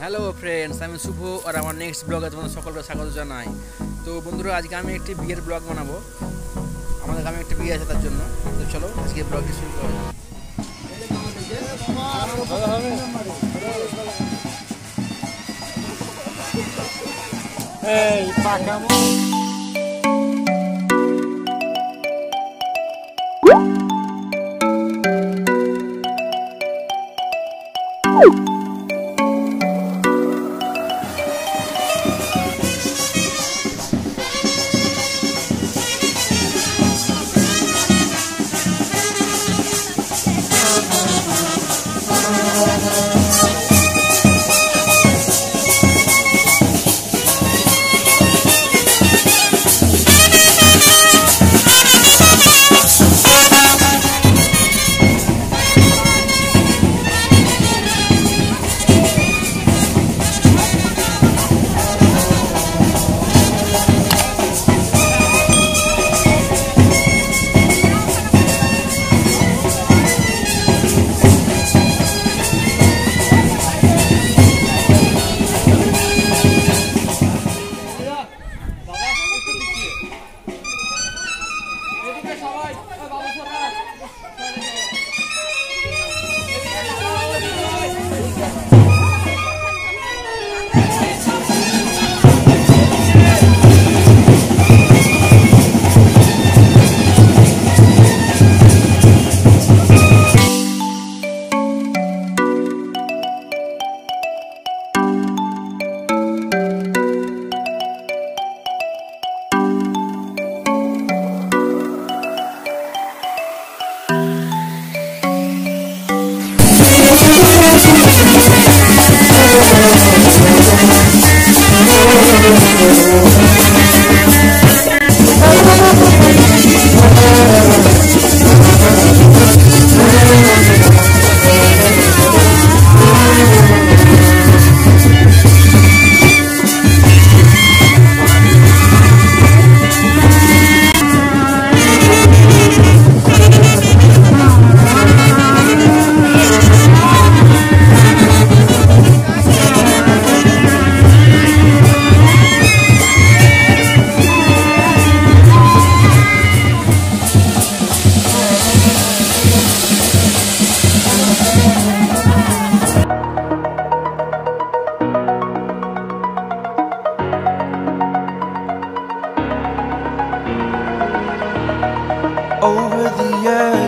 Hello friends আমি শুভ আর আমার next ব্লগে তোমাদের সকলকে স্বাগত জানাই। তো বন্ধুরা, আজকে আমি একটি বিয়ের ব্লগ বানাবো। আমাদের গ্রামে একটা বিয়ে আছে তার জন্য। তো চলো, আজকে ব্লগটি শুরু করা over yeah.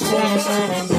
Yeah, yeah, yeah.